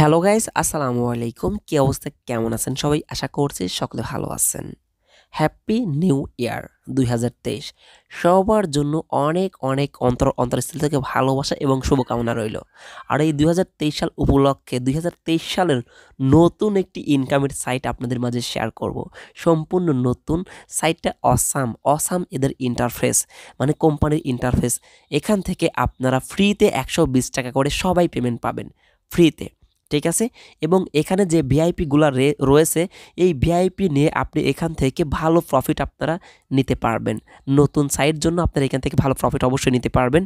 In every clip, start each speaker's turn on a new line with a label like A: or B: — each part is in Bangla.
A: হ্যালো গাইস আসসালামু আলাইকুম কি অবস্থা? কেমন আছেন সবাই? আশা করছি সকলে ভালো আছেন। হ্যাপি নিউ ইয়ার দুই হাজার তেইশ। সবার জন্য অনেক অনেক অন্তর, অন্তরস্থল থেকে ভালোবাসা এবং শুভকামনা রইল। আর এই দুই হাজার তেইশ সাল উপলক্ষে, দুই হাজার তেইশ সালের নতুন একটি ইনকামের সাইট আপনাদের মাঝে শেয়ার করব। সম্পূর্ণ নতুন সাইটটা অসাম অসাম এদের ইন্টারফেস মানে কোম্পানির ইন্টারফেস এখান থেকে আপনারা ফ্রিতে একশো বিশ টাকা করে সবাই পেমেন্ট পাবেন। ফ্রিতে ঠিক আছে? এবং এখানে যে ভিআইপিগুলো রয়েছে, এই ভিআইপি নিয়ে আপনি এখান থেকে ভালো প্রফিট আপনারা নিতে পারবেন। নতুন সাইট জন্য আপনারা এখান থেকে ভালো প্রফিট অবশ্যই নিতে পারবেন।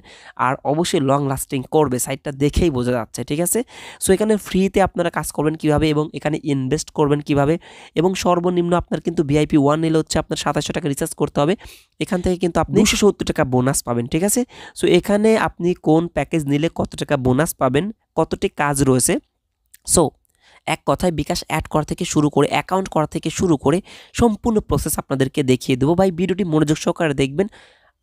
A: আর অবশ্যই লং লাস্টিং করবে সাইটটা দেখেই বোঝা যাচ্ছে, ঠিক আছে? সো এখানে ফ্রিতে আপনারা কাজ করবেন কীভাবে এবং এখানে ইনভেস্ট করবেন কীভাবে? এবং সর্বনিম্ন আপনার কিন্তু ভিআইপি ওয়ান নিলে হচ্ছে আপনার সাতাশশো টাকা রিচার্জ করতে হবে। এখান থেকে কিন্তু আপনি দুশো সত্তর টাকা বোনাস পাবেন, ঠিক আছে? সো এখানে আপনি কোন প্যাকেজ নিলে কত টাকা বোনাস পাবেন? কতটি কাজ রয়েছে? সো এক কথায় বিকাশ অ্যাড করা থেকে শুরু করে অ্যাকাউন্ট করা থেকে শুরু করে সম্পূর্ণ প্রসেস আপনাদেরকে দেখিয়ে দেবো। ভাই, ভিডিওটি মনোযোগ সহকারে দেখবেন।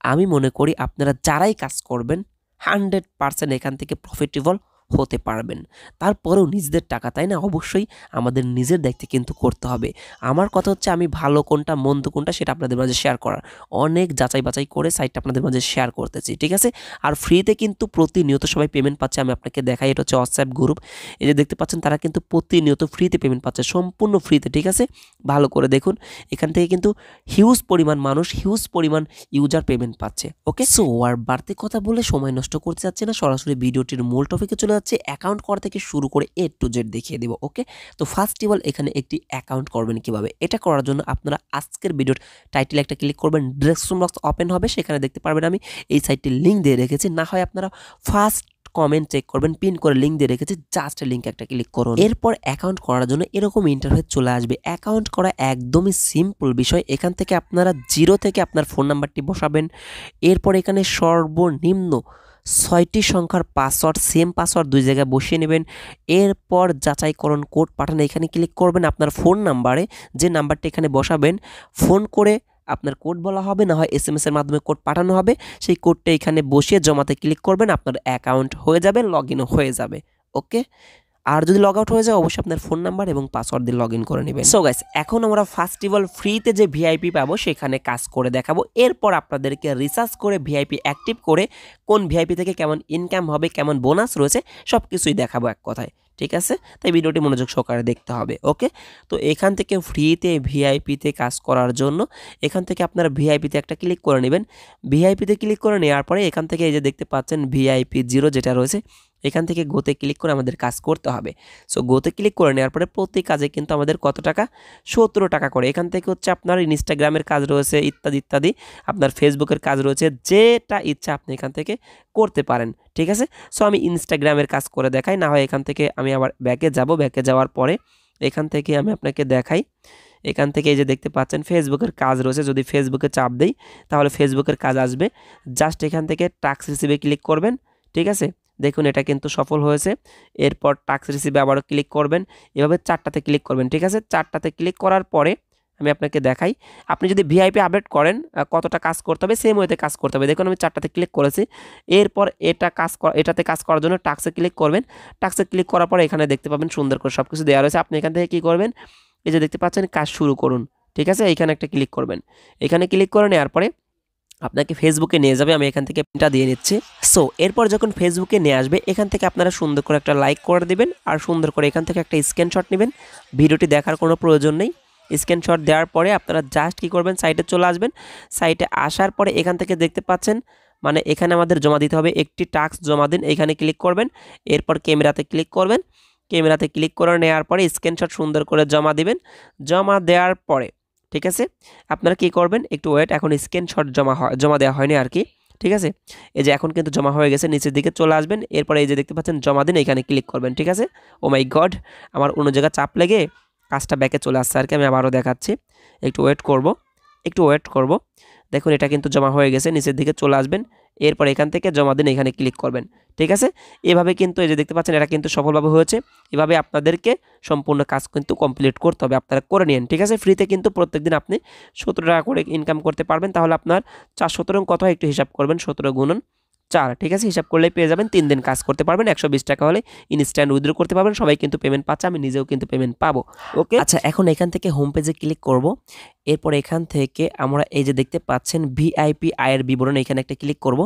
A: আমি মনে করি আপনারা যারাই কাজ করবেন হান্ড্রেড পারসেন্ট এখান থেকে প্রফিটেবল হতে পারবেন। তারপরেও নিজেদের টাকা, তাই না? অবশ্যই আমাদের নিজের দায়িত্বে কিন্তু করতে হবে। আমার কথা হচ্ছে, আমি ভালো কোনটা, মন্দ কোনটা, সেটা আপনাদের মাঝে শেয়ার করার। অনেক যাচাই বাছাই করে সাইটটা আপনাদের মাঝে শেয়ার করতেছি, ঠিক আছে? আর ফ্রিতে কিন্তু প্রতিনিয়ত সবাই পেমেন্ট পাচ্ছে, আমি আপনাকে দেখাই, এটা হচ্ছে হোয়াটসঅ্যাপ গ্রুপ এই যে দেখতে পাচ্ছেন, তারা কিন্তু প্রতিনিয়ত ফ্রিতে পেমেন্ট পাচ্ছে, সম্পূর্ণ ফ্রিতে ঠিক আছে? ভালো করে দেখুন, এখান থেকে কিন্তু হিউজ পরিমাণ মানুষ হিউজ পরিমাণ ইউজার পেমেন্ট পাচ্ছে ওকে সো আর বাড়তি কথা বলে সময় নষ্ট করতে যাচ্ছে না, সরাসরি ভিডিওটির মূল টপিকে চলে যাচ্ছে অ্যাকাউন্ট করা থেকে শুরু করে এ টু জেড দেখিয়ে দেবো ওকে তো ফার্স্ট অফ অল এখানে একটি অ্যাকাউন্ট করবেন কীভাবে? এটা করার জন্য আপনারা আজকের ভিডিওর টাইটেল একটা ক্লিক করবেন ড্রেসরুম বক্স ওপেন হবে, সেখানে দেখতে পারবেন আমি এই সাইটটির লিঙ্ক দিয়ে রেখেছি। না হয় আপনারা ফার্স্ট কমেন্ট চেক করবেন পিন করে লিঙ্ক দিয়ে রেখেছি জাস্ট লিঙ্ক একটা ক্লিক করুন। এরপর অ্যাকাউন্ট করার জন্য এরকম ইন্টারফেস চলে আসবে। অ্যাকাউন্ট করা একদমই সিম্পল বিষয়, এখান থেকে আপনারা জিরো থেকে আপনার ফোন নাম্বারটি বসাবেন। এরপর এখানে সর্বনিম্ন ছয়টি সংখ্যার পাসওয়ার্ড সেম পাসওয়ার্ড দুই জায়গায় বসিয়ে নেবেন। এরপর যাচাইকরণ কোড পাঠান, এখানে ক্লিক করবেন আপনার ফোন নাম্বারে যে নাম্বারটি এখানে বসাবেন ফোন করে আপনার কোড বলা হবে, না হয় এস এম এসের মাধ্যমে কোড পাঠানো হবে, সেই কোডটা এখানে বসিয়ে জমাতে ক্লিক করবেন, আপনার অ্যাকাউন্ট হয়ে যাবে লগ হয়ে যাবে ওকে আর যদি লগ আউট হয়ে যায়, অবশ্যই আপনার ফোন নাম্বার এবং পাসওয়ার্ড দিয়ে লগ ইন করে নেবেন। সো গাইস এখন আমরা ফার্স্ট অফ অল ফ্রিতে যে ভিআইপি পাবো, সেখানে কাজ করে দেখাবো। এরপর আপনাদেরকে রিসার্চ করে ভিআইপি অ্যাক্টিভ করে কোন ভিআইপি থেকে কেমন ইনকাম হবে, কেমন বোনাস রয়েছে সব কিছুই দেখাবো এক কথায়। ঠিক আছে? তাই ভিডিওটি মনোযোগ সহকারে দেখতে হবে ওকে তো এখান থেকে ফ্রিতে ভিআইপিতে কাজ করার জন্য এখান থেকে আপনারা ভিআইপিতে একটা ক্লিক করে নেবেন। ভিআইপিতে ক্লিক করে নেওয়ার পরে এখান থেকে এই যে দেখতে পাচ্ছেন ভিআইপি জিরো যেটা রয়েছে এখান থেকে গোতে ক্লিক করে আমাদের কাজ করতে হবে। সো গোতে ক্লিক করে নেওয়ার পরে প্রতি কাজে কিন্তু আমাদের কত টাকা? সতেরো টাকা করে। এখান থেকে হচ্ছে আপনার ইনস্টাগ্রামের কাজ রয়েছে, ইত্যাদি ইত্যাদি। আপনার ফেসবুকের কাজ রয়েছে, যেটা ইচ্ছা আপনি এখান থেকে করতে পারেন। ঠিক আছে? সো আমি ইনস্টাগ্রামের কাজ করে দেখাই। না হয় এখান থেকে আমি আবার ব্যাকে যাব। ব্যাকে যাওয়ার পরে এখান থেকে আমি আপনাকে দেখাই। এখান থেকে এই যে দেখতে পাচ্ছেন ফেসবুকের কাজ রয়েছে। যদি ফেসবুকে চাপ দেই, তাহলে ফেসবুকের কাজ আসবে। জাস্ট এখান থেকে টাক্স রিসিভে ক্লিক করবেন। ঠিক আছে? দেখুন এটা কিন্তু সফল হয়েছে। এরপর টাক্স রিসিভে আবারও ক্লিক করবেন। এভাবে চারটাতে ক্লিক করবেন, ঠিক আছে? চারটাতে ক্লিক করার পরে আমি আপনাকে দেখাই। আপনি যদি ভিআইপি আপডেট করেন কতটা কাজ করতে হবে? সেম ওয়েতে কাজ করতে হবে। দেখুন আমি চারটাতে ক্লিক করেছি। এরপর এটা কাজ এটাতে কাজ করার জন্য টাক্সে ক্লিক করবেন। টাক্সে ক্লিক করার পর এখানে দেখতে পাবেন সুন্দর করে সব কিছু দেওয়া রয়েছে। আপনি এখান থেকে কী করবেন? এই যে দেখতে পাচ্ছেন, কাজ শুরু করুন, ঠিক আছে? এখানে একটা ক্লিক করবেন। এখানে ক্লিক করে নেওয়ার পরে আপনাকে ফেসবুকে নিয়ে যাবে, আমি এখান থেকে পিনটা দিয়ে নিচ্ছি সো এরপর যখন ফেসবুকে নিয়ে আসবে, এখান থেকে আপনারা সুন্দর করে একটা লাইক করে দেবেন আর সুন্দর করে এখান থেকে একটা স্ক্রিনশট নেবেন। ভিডিওটি দেখার কোনো প্রয়োজন নেই। স্ক্রিনশট দেওয়ার পরে আপনারা জাস্ট কী করবেন সাইটে চলে আসবেন। সাইটে আসার পরে এখান থেকে দেখতে পাচ্ছেন মানে এখানে আমাদের জমা দিতে হবে একটি টাস্ক জমা দিন, এখানে ক্লিক করবেন। এরপর ক্যামেরাতে ক্লিক করবেন। ক্যামেরাতে ক্লিক করে নেওয়ার পরে স্ক্রিনশট সুন্দর করে জমা দিবেন। জমা দেওয়ার পরে ঠিক আছে? আপনারা কি করবেন? একটু ওয়েট এখন স্ক্রিনশট জমা জমা দেওয়া হয়নি আর কি, ঠিক আছে? এই যে এখন কিন্তু জমা হয়ে গেছে, নিচের দিকে চলে আসবেন, এরপরে এই যে দেখতে পাচ্ছেন, জমা দিন, এখানে ক্লিক করবেন, ঠিক আছে? ও মাই গড আমার অন্য জায়গায় চাপ লেগে কাজটা ব্যাকে চলে আসছে আর কি, আমি আবারও দেখাচ্ছি। একটু ওয়েট করব, একটু ওয়েট করব। দেখুন, এটা কিন্তু জমা হয়ে গেছে, নিচের দিকে চলে আসবেন, এরপর এখান থেকে জমা দিন, এখানে ক্লিক করবেন, ঠিক আছে? এভাবে কিন্তু এই যে দেখতে পাচ্ছেন, এটা কিন্তু সফলভাবে হয়েছে, এভাবে আপনাদেরকে সম্পূর্ণ কাজ কিন্তু কমপ্লিট করতে হবে, আপনারা করে নিন, ঠিক আছে? ফ্রিতে কিন্তু প্রত্যেকদিন আপনি সতেরো টাকা করে ইনকাম করতে পারবেন, তাহলে আপনার চার সতেরো কথা একটু হিসাব করবেন, সতেরো গুণন চার ঠিক আছে? হিসাব করলে পেয়ে যাবেন। তিন দিন কাজ করতে পারবেন একশো বিশ টাকা হলে ইনস্ট্যান্ট উইথড্র করতে পারবেন। সবাই কিন্তু পেমেন্ট পাচ্ছে আমি নিজেও কিন্তু পেমেন্ট পাবো। ওকে আচ্ছা এখন এখান থেকে হোম পেজে ক্লিক করব। এরপর এখান থেকে আমরা এই যে দেখতে পাচ্ছেন ভিআইপি আয়ের বিবরণ এখানে একটা ক্লিক করব।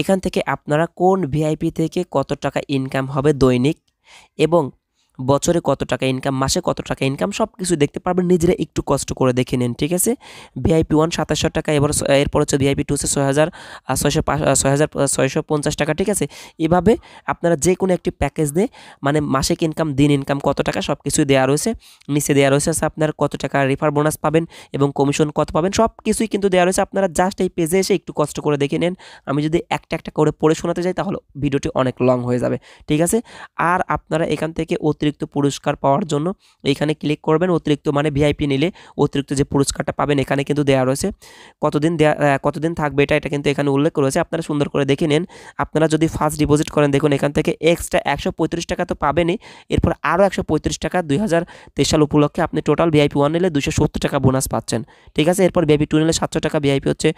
A: এখান থেকে আপনারা কোন ভিআইপি থেকে কত টাকা ইনকাম হবে দৈনিক? এবং বছরে কত টাকা ইনকাম মাসে কত টাকা ইনকাম সব কিছু দেখতে পারবেন। নিজেরা একটু কষ্ট করে দেখে নেন, ঠিক আছে? ভিআইপি ওয়ান সাতাশশো টাকা, এবার এরপর হচ্ছে ভিআইপি টু হচ্ছে ছয় হাজার হাজার পঞ্চাশ টাকা, ঠিক আছে? এভাবে আপনারা যে কোনো একটি প্যাকেজ দিয়ে মানে মাসিক ইনকাম দিন ইনকাম কত টাকা সব কিছুই দেওয়া রয়েছে। নিচে দেওয়া রয়েছে আপনার কত টাকা রেফার বোনাস পাবেন এবং কমিশন কত পাবেন সব কিছুই কিন্তু দেওয়া রয়েছে। আপনারা জাস্ট এই পেজে এসে একটু কষ্ট করে দেখে নেন। আমি যদি একটা একটা করে পড়ে শোনাতে যাই, তাহলে ভিডিওটি অনেক লং হয়ে যাবে, ঠিক আছে? আর আপনারা এখান থেকে অতি অতিরিক্ত পুরস্কার পাওয়ার জন্য এখানে ক্লিক করবেন, অতিরিক্ত মানে ভিআইপি নিলে অতিরিক্ত যে পুরস্কারটা পাবেন এখানে কিন্তু দেওয়া রয়েছে। কতদিন দেওয়া কতদিন থাকবে এটা এটা কিন্তু এখানে উল্লেখ রয়েছে। আপনারা সুন্দর করে দেখে নেন। আপনারা যদি ফার্স্ট ডিপোজিট করেন, দেখুন এখান থেকে এক্সট্রা একশো পঁয়ত্রিশ টাকা তো পাবেনই। এরপর আরও একশো পঁয়ত্রিশ টাকা দুই হাজার তেইশ সাল উপলক্ষে আপনি টোটাল ভিআইপি ওয়ান নিলে দুশো টাকা বোনাস পাচ্ছেন। ঠিক আছে? এরপর ভিআইপি টু নিলে সাতশো টাকা ভিআইপি হচ্ছে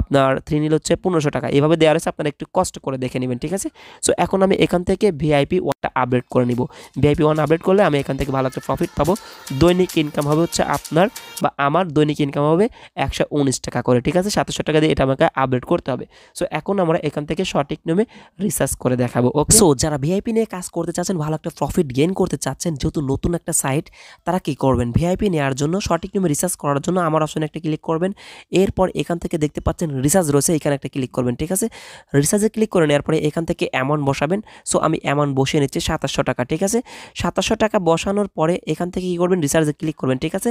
A: আপনার থ্রি নিলে হচ্ছে পনেরোশো টাকা। এভাবে দেওয়া রয়েছে, আপনারা একটু কষ্ট করে দেখে নেবেন। ঠিক আছে? সো এখন আমি এখান থেকে ভিআইপি ওয়ানটা আপডেট করে নিব। ভিআইপি ওয়ান আপডেট করলে আমি এখান থেকে ভালো একটা প্রফিট পাবো। দৈনিক ইনকাম হবে হচ্ছে আপনার বা আমার দৈনিক ইনকাম হবে একশো উনিশ টাকা করে, ঠিক আছে? সাতশো টাকা দিয়ে এটা আমাকে আপডেট করতে হবে। সো এখন আমরা এখান থেকে সঠিক নিয়মে রিসার্চ করে দেখাবো ওকে সো যারা ভিআইপি নিয়ে কাজ করতে চাচ্ছেন, ভালো একটা প্রফিট গেইন করতে চাচ্ছেন, যেহেতু নতুন একটা সাইট তারা কি করবেন? ভিআইপি নেওয়ার জন্য, সঠিক নিয়মে রিসার্চ করার জন্য আমার অপশনে একটা ক্লিক করবেন। এরপর এখান থেকে দেখতে পাচ্ছেন রিসার্চ রয়েছে, এখানে একটা ক্লিক করবেন, ঠিক আছে? রিসার্চে ক্লিক করে নেওয়ার পরে এখান থেকে অ্যামাউন্ট বসাবেন। সো আমি অ্যামাউন্ট বসিয়ে নিচ্ছি সাতাশশো টাকা, ঠিক আছে? সাতাশশো টাকা বসানোর পরে এখান থেকে কী করবেন? রিসার্চে ক্লিক করবেন, ঠিক আছে?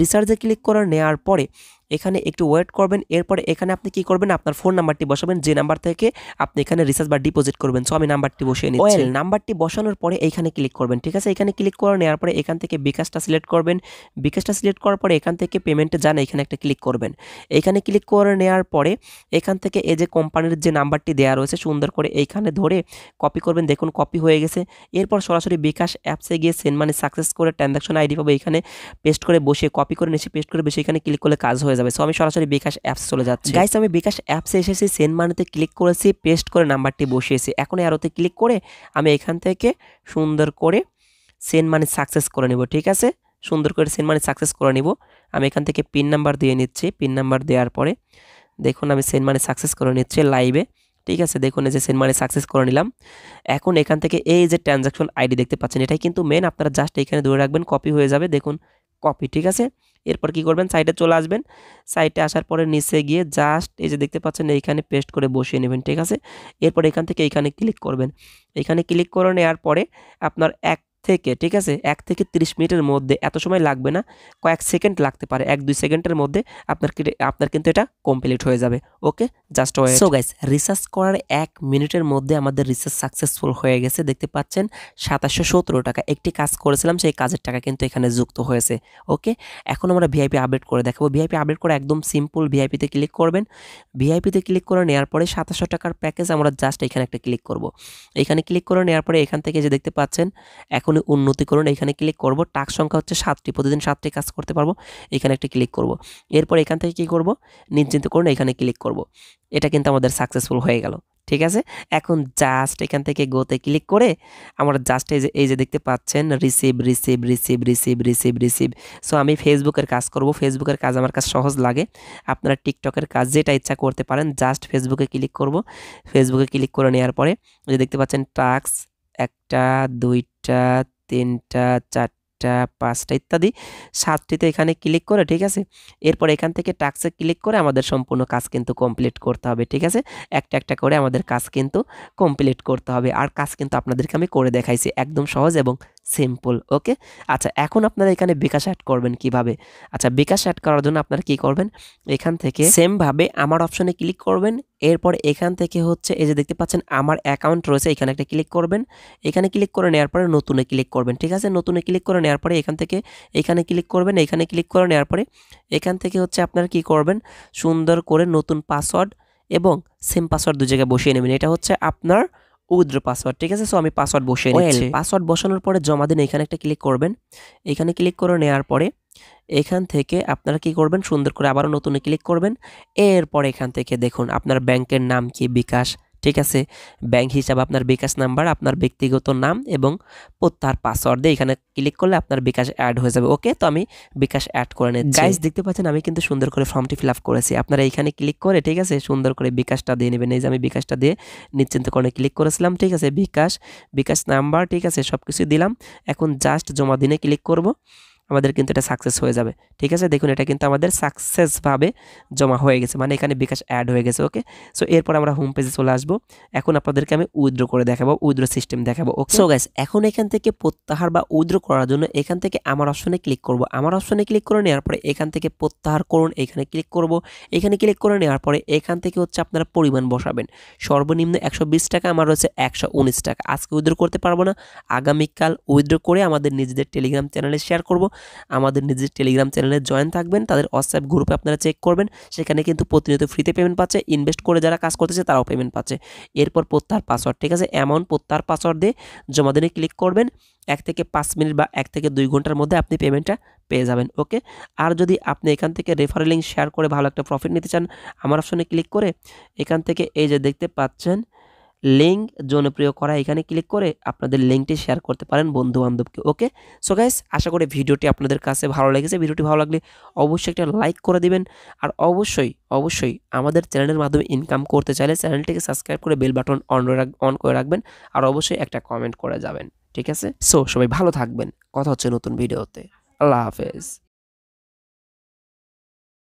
A: রিসার্চে ক্লিক করে নেওয়ার পরে এখানে একটু ওয়েট করবেন এরপরে এখানে আপনি কি করবেন আপনার ফোন নাম্বারটি বসাবেন যে নাম্বার থেকে আপনি এখানে রিচার্জ বা ডিপোজিট করবেন। সো আমি নাম্বারটি বসিয়ে নিচ্ছি। নাম্বারটি বসানোর পরে এখানে ক্লিক করবেন ঠিক আছে? এখানে ক্লিক করে নেওয়ার পরে এখান থেকে বিকাশটা সিলেক্ট করবেন। বিকাশটা সিলেক্ট করার পরে এখান থেকে পেমেন্টে যান এখানে একটা ক্লিক করবেন। এখানে ক্লিক করে নেওয়ার পরে এখান থেকে এই যে কোম্পানির যে নাম্বারটি দেওয়া রয়েছে সুন্দর করে এইখানে ধরে কপি করবেন। দেখুন কপি হয়ে গেছে। এরপর সরাসরি বিকাশ অ্যাপসে গিয়ে সেন্ড মানে সাকসেস করে ট্রানজাকশন আইডি পাবো। এখানে পেস্ট করে বসে কপি করে নিচে পেস্ট করে বসে এখানে ক্লিক করলে কাজ হয়ে যাবে। সো আমি সরাসরি বিকাশ অ্যাপস চলে যাচ্ছে। গাইস আমি বিকাশ অ্যাপসে এসেছি সেন্ড মানিতে ক্লিক করেছি পেস্ট করে নাম্বারটি বসিয়েছি। এখন অ্যারোতে ক্লিক করে আমি এখান থেকে সুন্দর করে সেন্ড মানি সাকসেস করে নিব, ঠিক আছে? সুন্দর করে সেন্ড মানি সাকসেস করে নিব। আমি এখান থেকে পিন নাম্বার দিয়ে নিচ্ছি। পিন নাম্বার দেওয়ার পরে দেখুন আমি সেন্ড মানি সাকসেস করে নিচ্ছি লাইভে ঠিক আছে? দেখুন এই যে সেন্ড মানি সাকসেস করে নিলাম। এখন এখান থেকে এই যে ট্রানজাকশন আইডি দেখতে পাচ্ছেন, এটাই কিন্তু মেন আপনারা জাস্ট এখানে ধরে রাখবেন কপি হয়ে যাবে। দেখুন কপি ঠিক আছে? এরপর কি করবেন? সাইটে চলে আসবেন। সাইটে আসার পরে নিচে গিয়ে জাস্ট এই যে দেখতে পাচ্ছেন, এইখানে পেস্ট করে বসিয়ে নেবেন, ঠিক আছে? এরপর এখান থেকে এইখানে ক্লিক করবেন। এখানে ক্লিক করে নেওয়ার পরে আপনার এক থেকে, ঠিক আছে? এক থেকে 30 মিনিটের মধ্যে, এত সময় লাগবে না, কয়েক সেকেন্ড লাগতে পারে, এক দুই সেকেন্ডের মধ্যে আপনার আপনার কিন্তু এটা কমপ্লিট হয়ে যাবে okay just wait so guys research করার এক মিনিটের মধ্যে আমাদের রিসার্চ সাকসেসফুল হয়ে গেছে, দেখতে পাচ্ছেন? সাতাশশো টাকা, একটি কাজ করেছিলাম, সেই কাজের টাকা কিন্তু এখানে যুক্ত হয়েছে ওকে এখন আমরা ভিআইপি আপডেট করে দেখাবো ভিআইপি আপডেট করে একদম সিম্পল ভিআইপিতে ক্লিক করবেন ভিআইপিতে ক্লিক করে নেওয়ার পরে সাতাশশো টাকার প্যাকেজ আমরা জাস্ট এখানে একটা ক্লিক করব, এখানে ক্লিক করে নেওয়ার পরে এখান থেকে যে দেখতে পাচ্ছেন, এখন উন্নতি করুন। এখানে ক্লিক করব। টাক সংখ্যা হচ্ছে সাতটি। প্রতিদিন সাতটি কাজ করতে পারব। এখানে একটি ক্লিক করব। এরপর এখান থেকে কি করব? নিশ্চিন্ত করুন এখানে ক্লিক করব। এটা কিন্তু আমাদের সাকসেসফুল হয়ে গেল। ঠিক আছে? এখন জাস্ট এখান থেকে গোতে ক্লিক করে আমরা জাস্ট এই যে এই যে দেখতে পাচ্ছেন receive receive receive receive receive receive so আমি ফেসবুকের কাজ করব। ফেসবুকের কাজ আমার কাছে সহজ লাগে। আপনারা টিকটকের কাজ যেটা ইচ্ছা করতে পারেন জাস্ট ফেসবুকে ক্লিক করব। ফেসবুকে ক্লিক করে নেওয়ার পরে যে দেখতে পাচ্ছেন টাক্স একটা, দুইটা, তিনটা, চারটা, পাঁচটা ইত্যাদি। সাতটিতে এখানে ক্লিক করে, ঠিক আছে? এরপর এখান থেকে টাক্সে ক্লিক করে আমাদের সম্পূর্ণ কাজ কিন্তু কমপ্লিট করতে হবে, ঠিক আছে? একটা একটা করে আমাদের কাজ কিন্তু কমপ্লিট করতে হবে। আর কাজ কিন্তু আপনাদেরকে আমি করে দেখাইছি, একদম সহজ এবং সিম্পল, ওকে? আচ্ছা এখন আপনারা এখানে বিকাশ অ্যাড করবেন কীভাবে? আচ্ছা বিকাশ অ্যাড করার জন্য আপনারা কি করবেন? এখান থেকে সেমভাবে আমার অপশনে ক্লিক করবেন। এরপর এখান থেকে হচ্ছে এই যে দেখতে পাচ্ছেন, আমার অ্যাকাউন্ট রয়েছে, এখানে একটা ক্লিক করবেন। এখানে ক্লিক করে নেওয়ার পরে নতুনে ক্লিক করবেন, ঠিক আছে? নতুনে ক্লিক করে নেওয়ার পরে এখান থেকে, এখানে ক্লিক করবেন, এখানে ক্লিক করে নেওয়ার পরে এখান থেকে হচ্ছে আপনারা কি করবেন? সুন্দর করে নতুন পাসওয়ার্ড এবং সেম পাসওয়ার্ড দু জায়গায় বসিয়ে নেবেন। এটা হচ্ছে আপনার উইথড্র পাসওয়ার্ড ঠিক আছে? সো আমি পাসওয়ার্ড বসিয়ে নিচ্ছি। পাসওয়ার্ড বসানোর পরে জমা দিন এখানে একটা ক্লিক করবেন। এখানে ক্লিক করে নেওয়ার পরে এখান থেকে আপনারা কি করবেন? সুন্দর করে আবারও নতুন ক্লিক করবেন। এরপর এখান থেকে দেখুন আপনার ব্যাংকের নাম কি? বিকাশ। ঠিক আছে? ব্যাংক হিসাব আপনার বিকাশ নাম্বার আপনার ব্যক্তিগত নাম এবং প্রত্যাহার পাসওয়ার্ড দিয়ে এখানে ক্লিক করলে আপনার বিকাশ অ্যাড হয়ে যাবে। ওকে তো আমি বিকাশ অ্যাড করে নিচ্ছি। গাইস দেখতে পাচ্ছেন আমি কিন্তু সুন্দর করে ফর্মটি ফিল আপ করেছি। আপনারা এইখানে ক্লিক করে ঠিক আছে? সুন্দর করে বিকাশটা দিয়ে নেবেন। এই যে আমি বিকাশটা দিয়ে নিশ্চিন্ত করে ক্লিক করেছিলাম ঠিক আছে? বিকাশ বিকাশ নাম্বার ঠিক আছে? সব কিছু দিলাম। এখন জাস্ট জমা দিনে ক্লিক করব। আমাদের কিন্তু এটা সাকসেস হয়ে যাবে। ঠিক আছে? দেখুন, এটা কিন্তু আমাদের সাকসেসভাবে জমা হয়ে গেছে। মানে এখানে বিকাশ অ্যাড হয়ে গেছে ওকে সো এরপর আমরা হোম পেজে চলে আসব। এখন আপনাদেরকে আমি উইথড্র করে দেখাবো উইথড্র সিস্টেম দেখাবো ওকে সো গাইস এখন এখান থেকে প্রত্যাহার বা উইথড্র করার জন্য এখান থেকে আমার অপশনে ক্লিক করব। আমার অপশনে ক্লিক করে নেওয়ার পরে এখান থেকে প্রত্যাহার করুন, এখানে ক্লিক করব। এখানে ক্লিক করে নেওয়ার পরে এখান থেকে হচ্ছে আপনারা পরিমাণ বসাবেন। সর্বনিম্ন একশো বিশ টাকা, আমার রয়েছে একশো উনিশ টাকা। আজকে উইথড্র করতে পারব না। আগামীকাল উইথড্র করে আমাদের নিজেদের টেলিগ্রাম চ্যানেলে শেয়ার করব। আমাদের নিজের টেলিগ্রাম চ্যানেলে জয়েন থাকবেন, তাদের হোয়াটসঅ্যাপ গ্রুপে আপনারা চেক করবেন, সেখানে কিন্তু প্রতিনিয়ত ফ্রিতে পেমেন্ট পাচ্ছে ইনভেস্ট করে যারা কাজ করতেছে তারাও পেমেন্ট পাচ্ছে। এরপর প্রত্যাহার পাসওয়ার্ড ঠিক আছে? অ্যামাউন্ট প্রত্যাহার পাসওয়ার্ড দিয়ে জমা দিনে ক্লিক করবেন, এক থেকে পাঁচ মিনিট বা এক থেকে দুই ঘণ্টার মধ্যে আপনি পেমেন্টটা পেয়ে যাবেন ওকে আর যদি আপনি এখান থেকে রেফারেল লিঙ্ক শেয়ার করে ভালো একটা প্রফিট নিতে চান, আমার অপশনে ক্লিক করে এখান থেকে এই যে দেখতে পাচ্ছেন লিঙ্ক জনপ্রিয় করা, এখানে ক্লিক করে আপনাদের লিঙ্কটি শেয়ার করতে পারেন বন্ধু বান্ধবকে ওকে সো গাইস আশা করি ভিডিওটি আপনাদের কাছে ভালো লেগেছে। ভিডিওটি ভালো লাগলে অবশ্যই একটা লাইক করে দিবেন আর অবশ্যই অবশ্যই আমাদের চ্যানেলের মাধ্যমে ইনকাম করতে চাইলে চ্যানেলটিকে সাবস্ক্রাইব করে বেল বাটন অন অন করে রাখবেন আর অবশ্যই একটা কমেন্ট করে যাবেন, ঠিক আছে? সো সবাই ভালো থাকবেন। কথা হচ্ছে নতুন ভিডিওতে আল্লাহ হাফেজ।